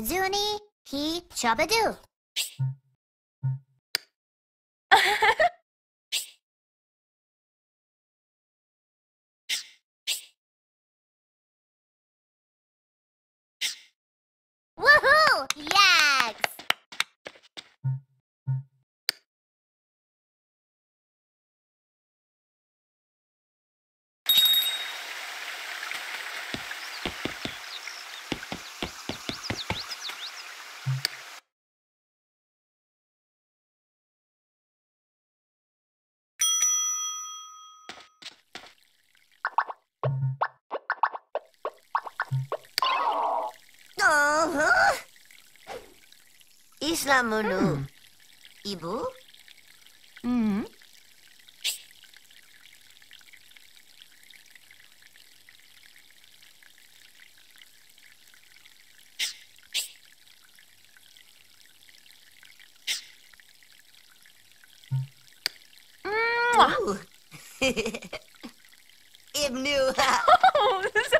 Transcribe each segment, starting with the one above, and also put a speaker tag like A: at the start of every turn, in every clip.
A: Bazoonie, he, chabadoo.
B: baguslah, Mulu. Hmm. Ibu?
C: Hmm.
B: hmm. Ibnu.
C: So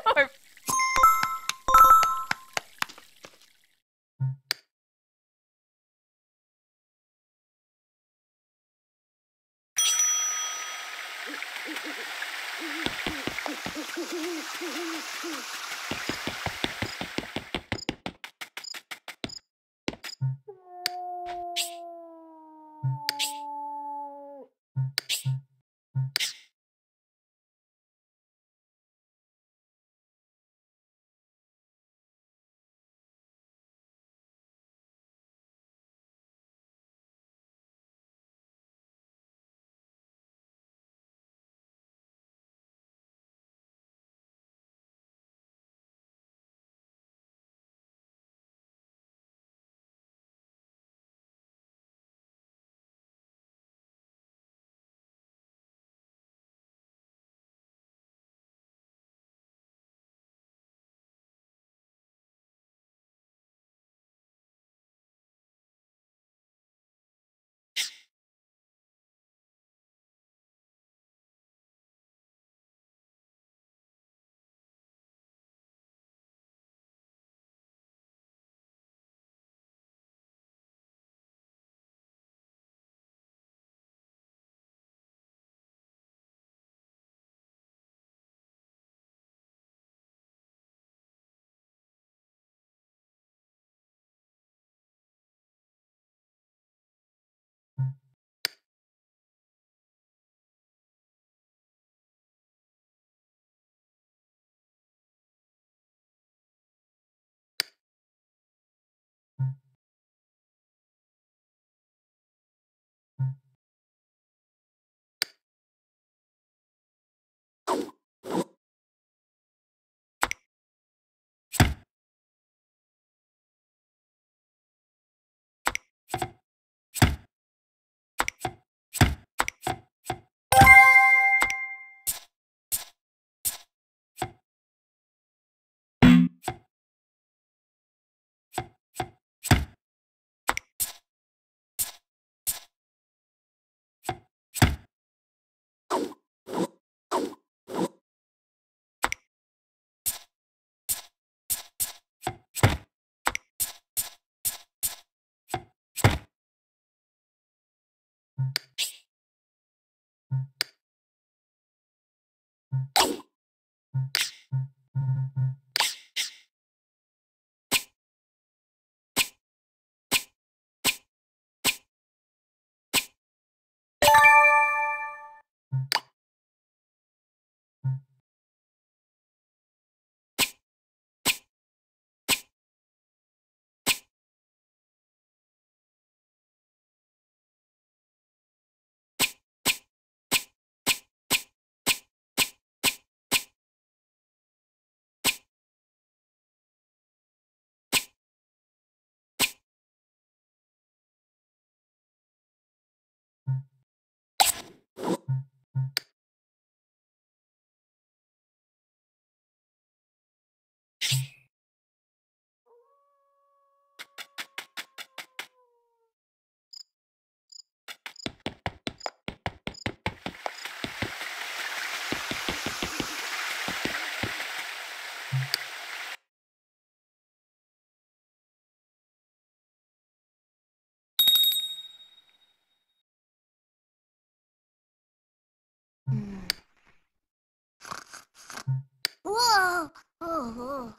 C: Oh,
A: oh.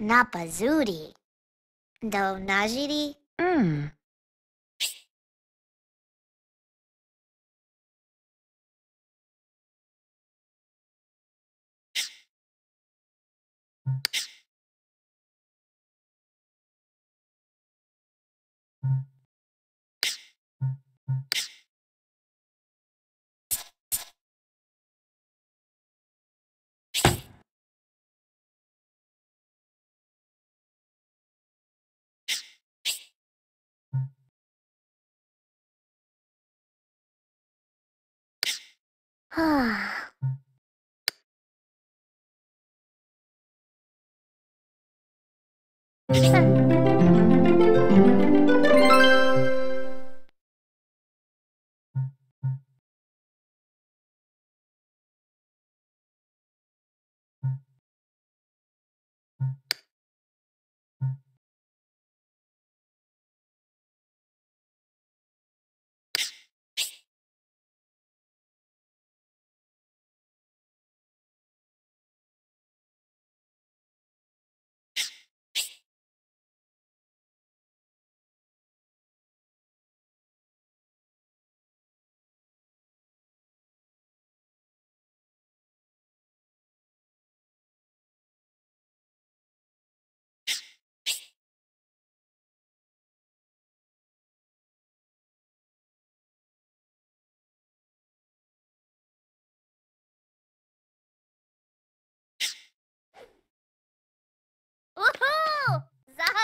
A: Napazuri. Do najiri? Mmm.
C: Thank Mm.
A: Woohoo!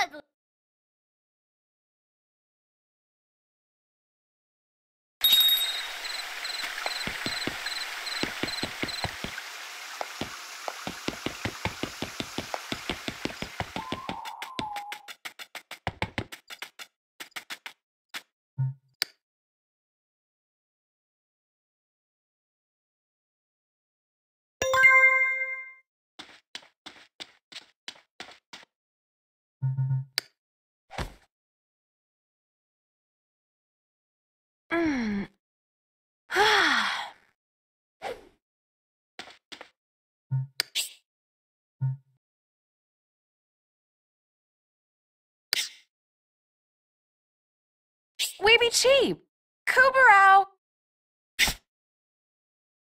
A: Zahabu.
C: Be cheap. Kubarao.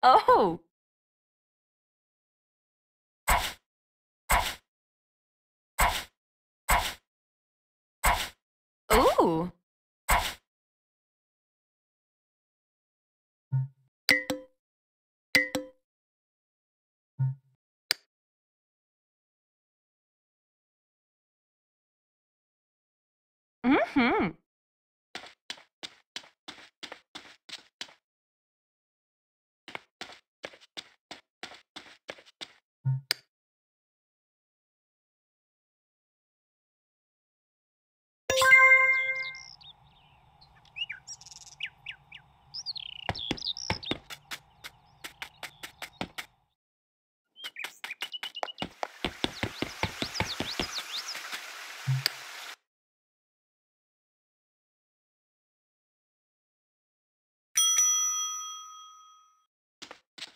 C: Oh. Ooh. Mm-hmm.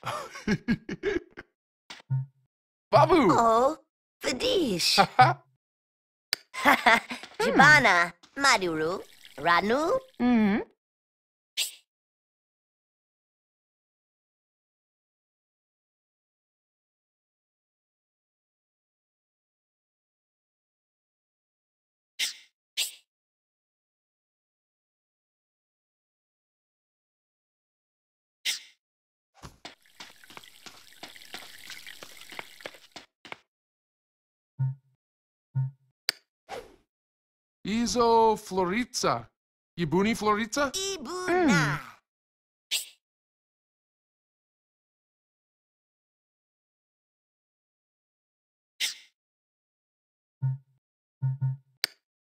D: Babu!
B: Oh, Vadish. Jibana, Maduru, Ranu,
C: Mm-hmm.
D: Izo Floritza. Ibuni Floritza?
B: Ibuna. Hmm.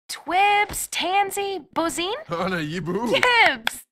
C: Twibs, Tansy, Bozine?
D: Ana Yibu.
C: Gibbs!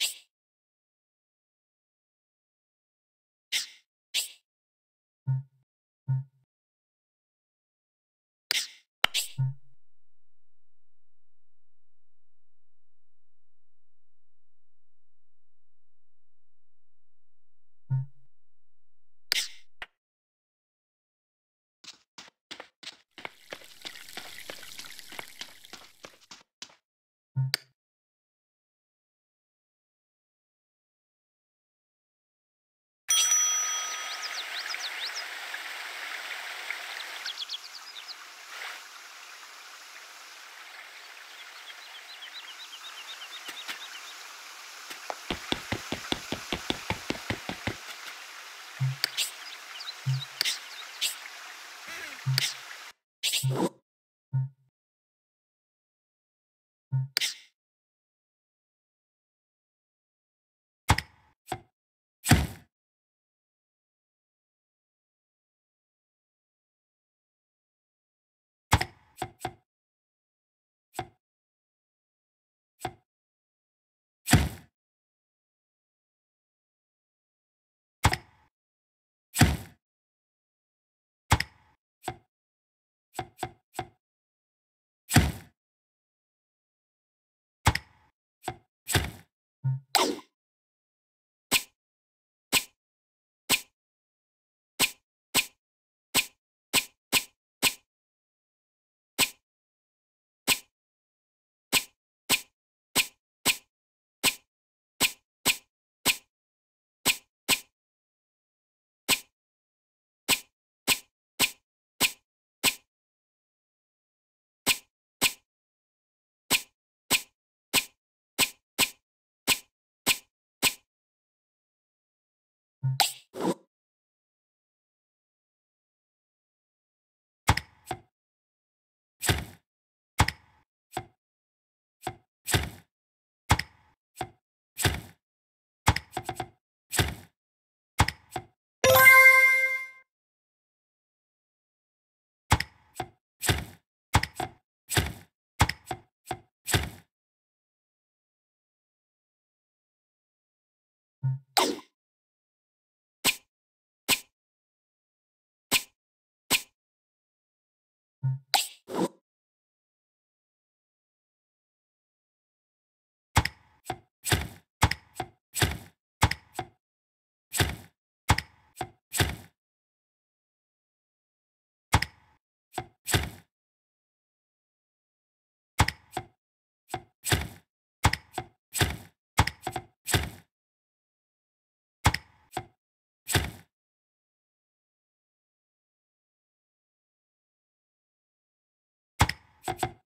D: you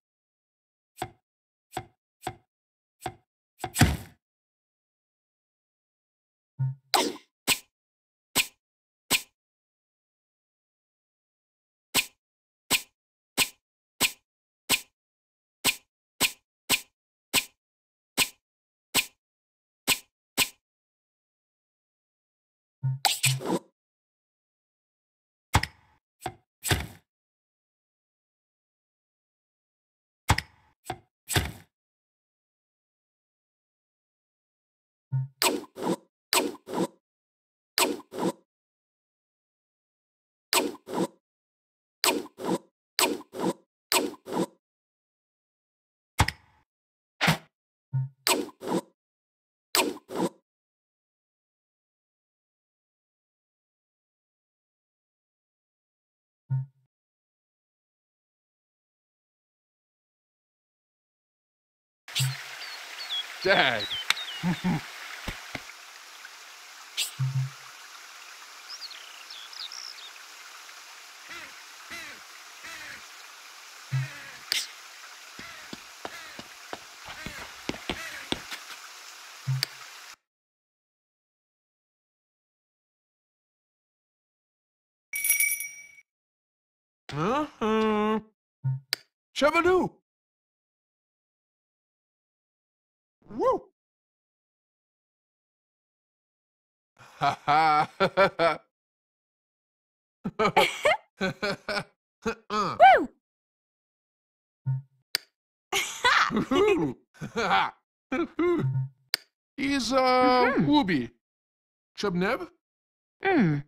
D: Uh-huh. Chevaloo. Woo. Ha ha.
C: Woo!
D: He's uh
C: Mhm.
D: Wooby. Chubneb?
C: Mm.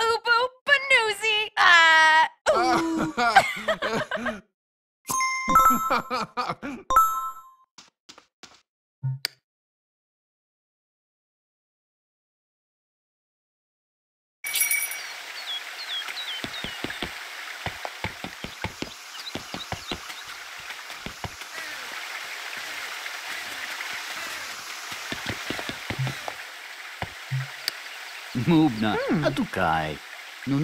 C: Oobo Panoozy! Ah!
E: Nubna,
C: hmm.
E: Atukai, não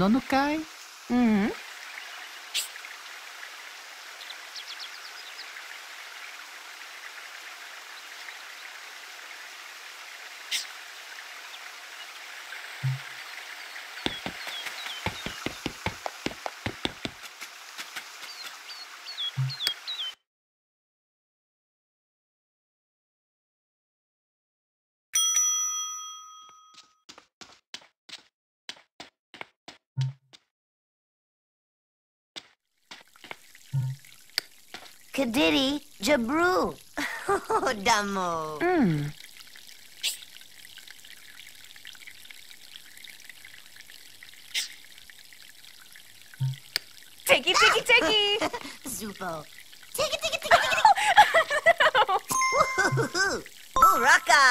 C: Uhum.
B: Kadiri Jabru. Damo.
C: Mm. Takey, takey, takey.
B: Zupo. Tiki tiki tiki tiki tiki. Woohoo! Buraka.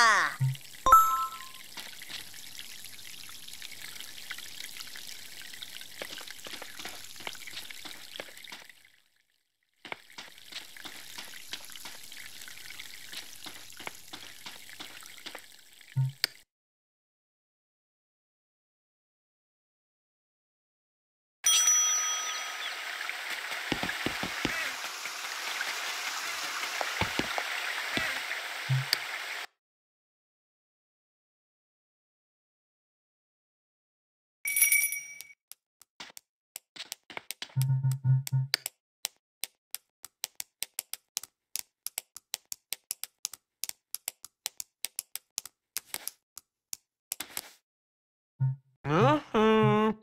D: Uh-huh.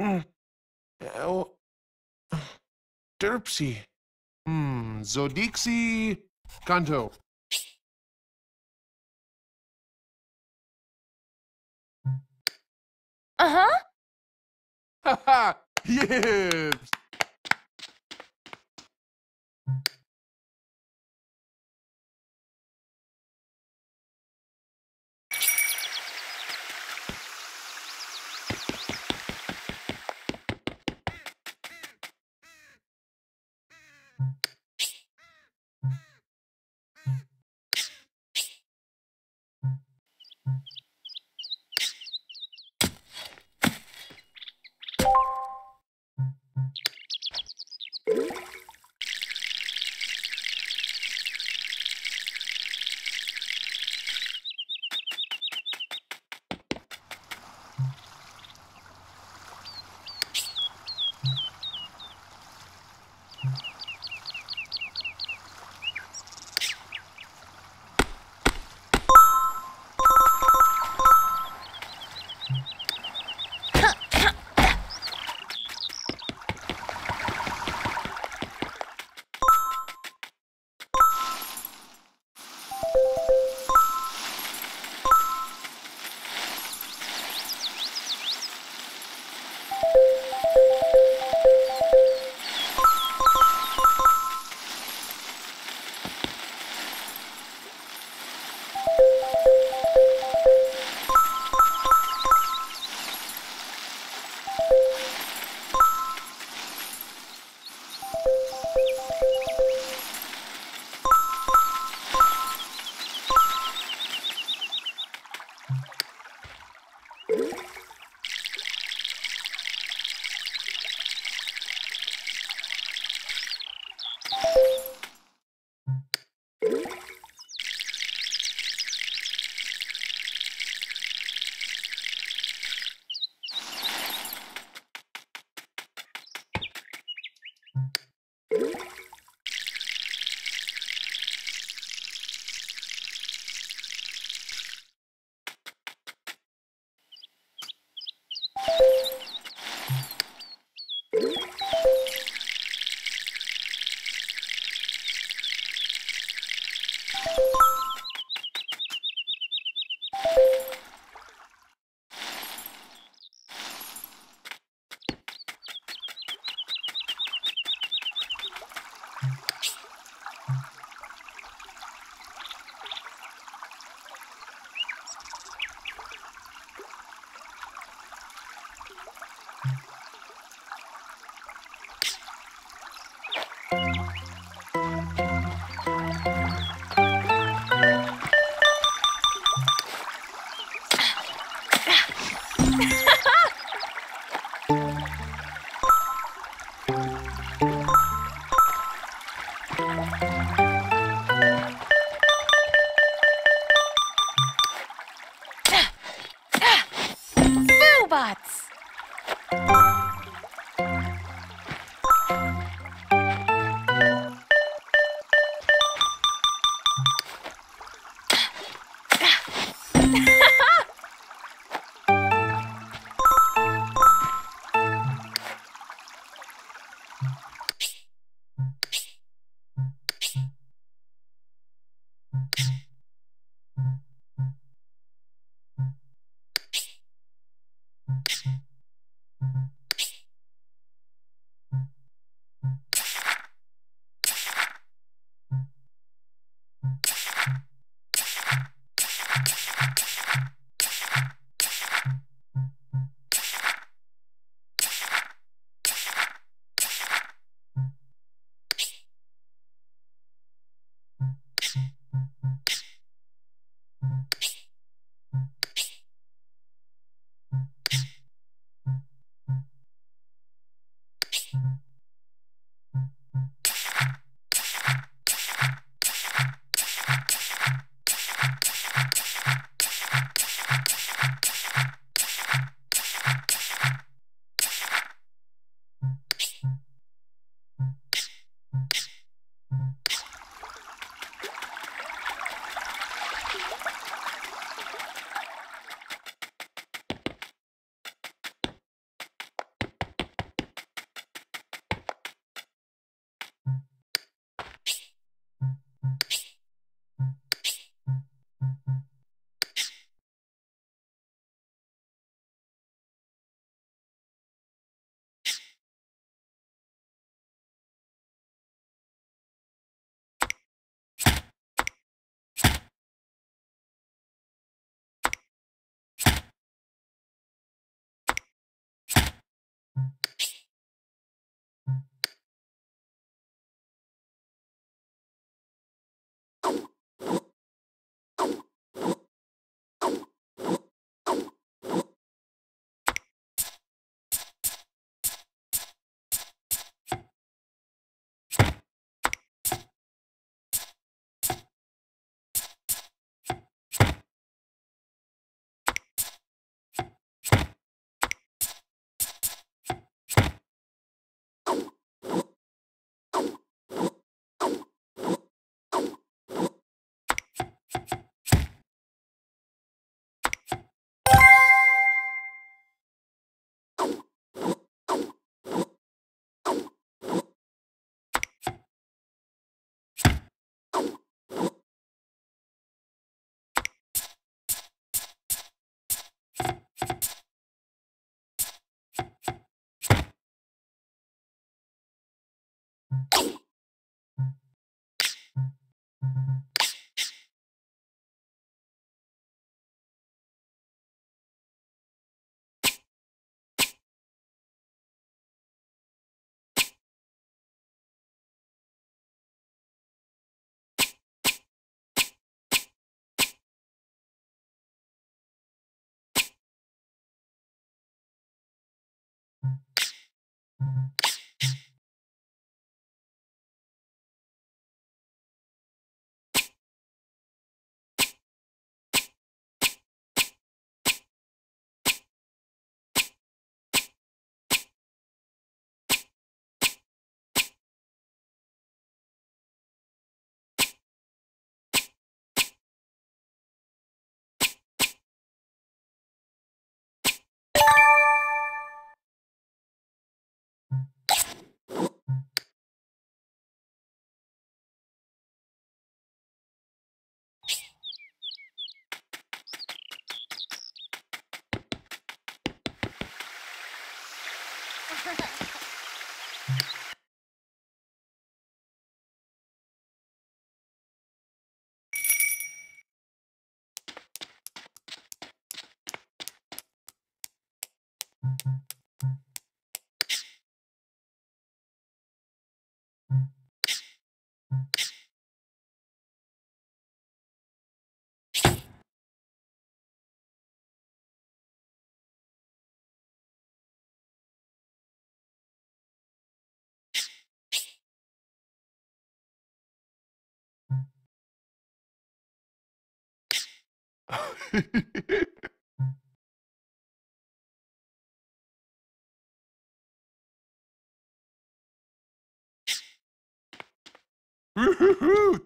D: Mm. Oh. Derpsy. Hmm. Zodixi. Kanto.
C: Uh-huh.
D: Ha ha! Yes!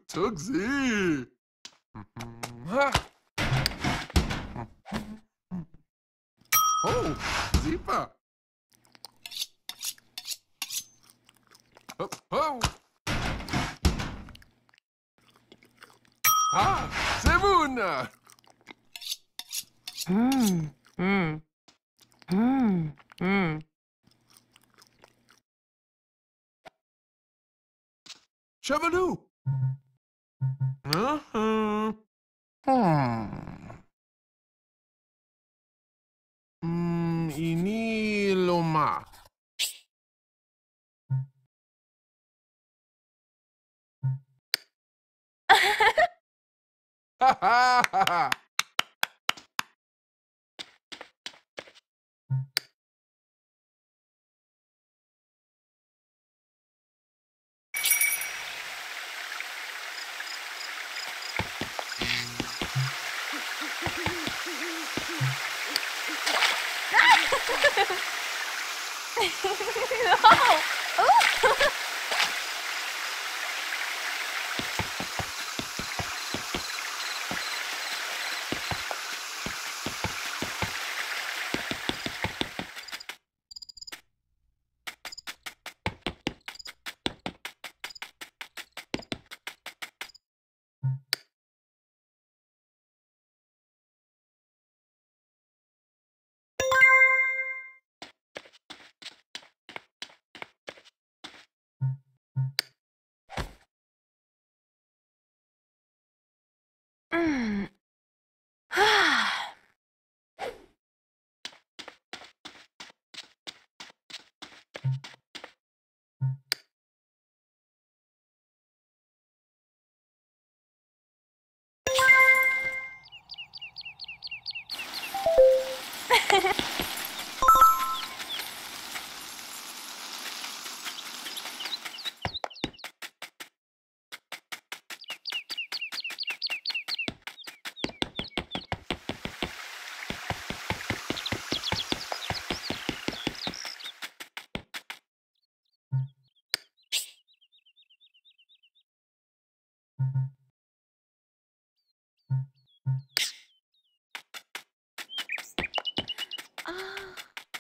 D: Tugsy. Mm-hmm. Mm-hmm. Ah, oh, Zipa. Oh, oh. Ah, Sevuna.
C: Mm, mm, mm, mm.
D: Chevaloo. Uh-huh. Hmm. Hmm, ini loma. Ha ha ha ha.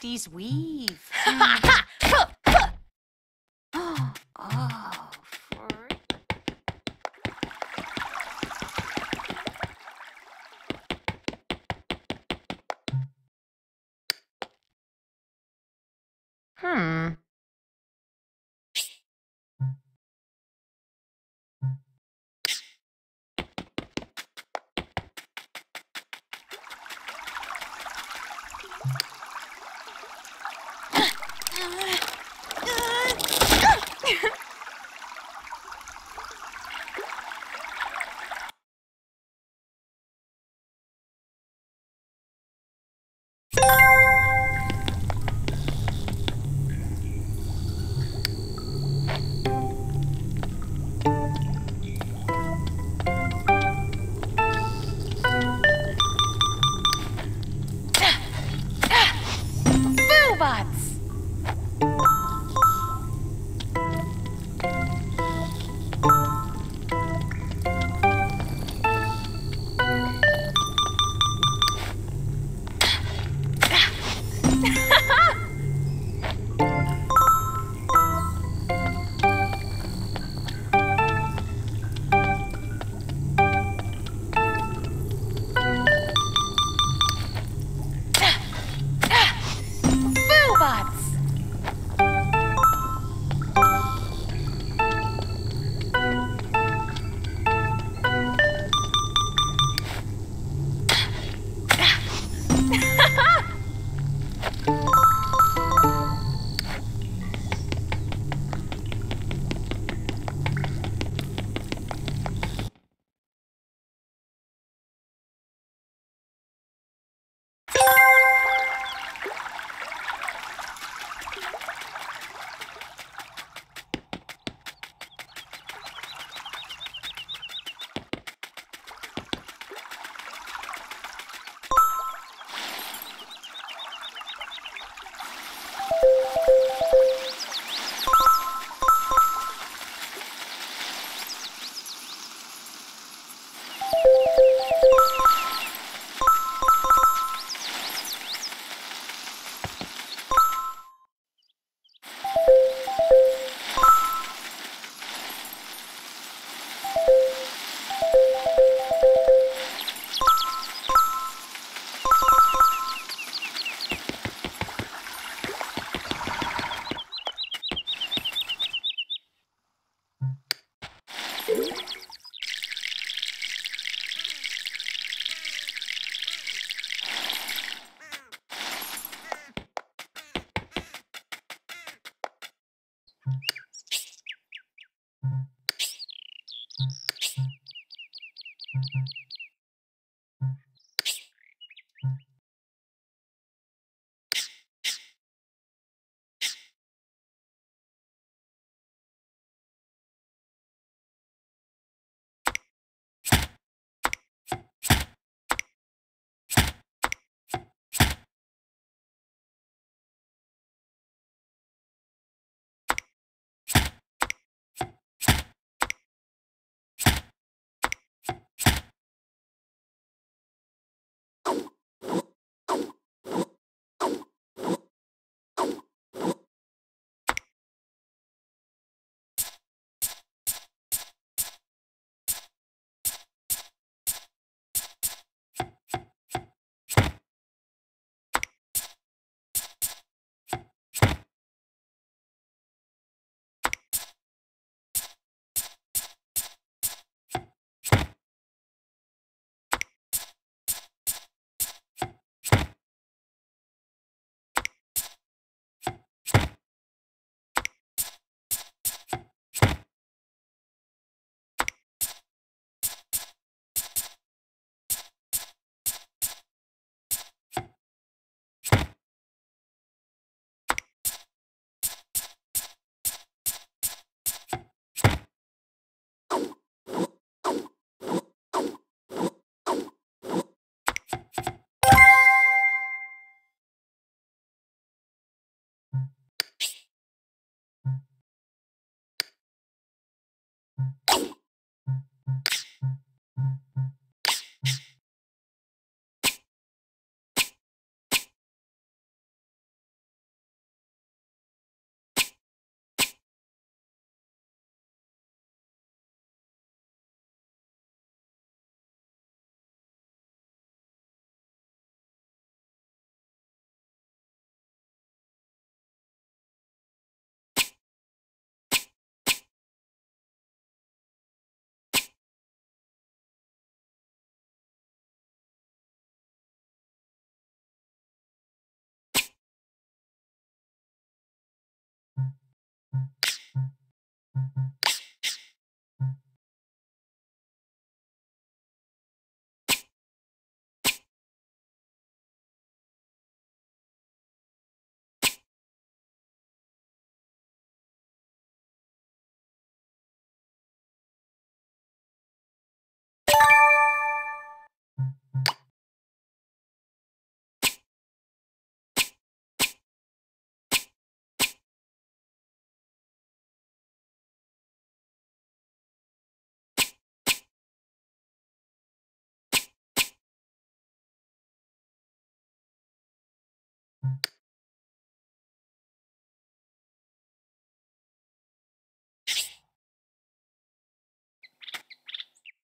B: These weave.
C: Hmm.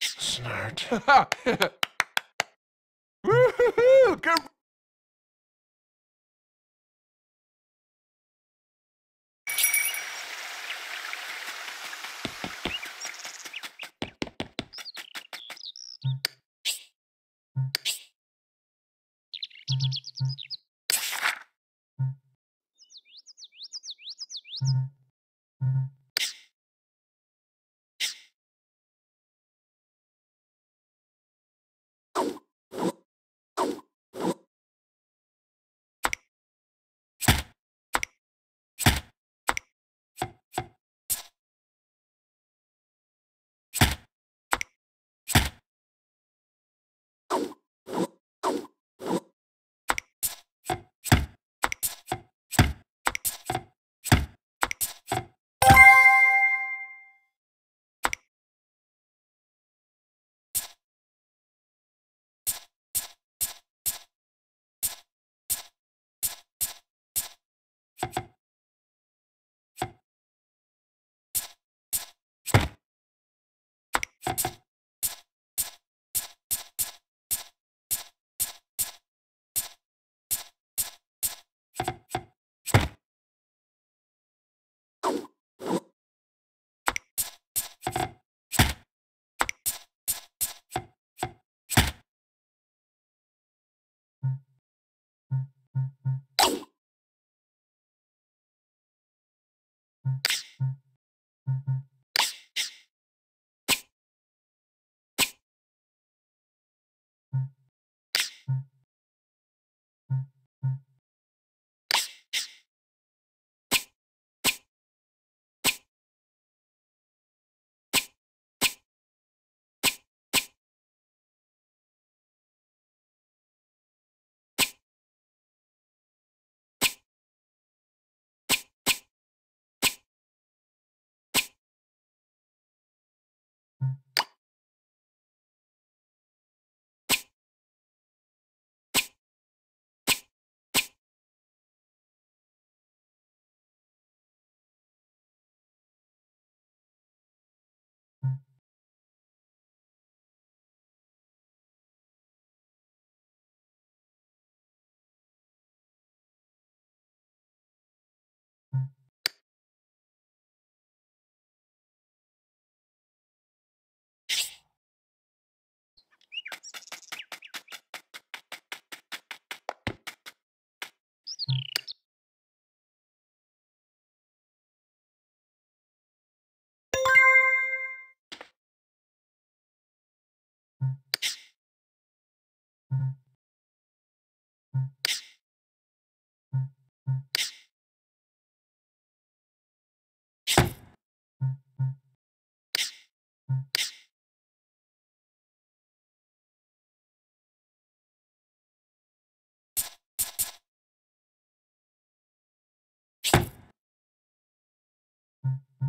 D: Snart. Woo-hoo-hoo! Come- you う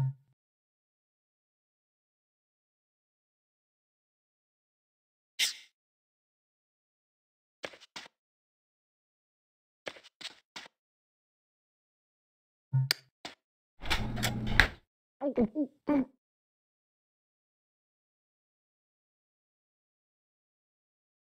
D: ん。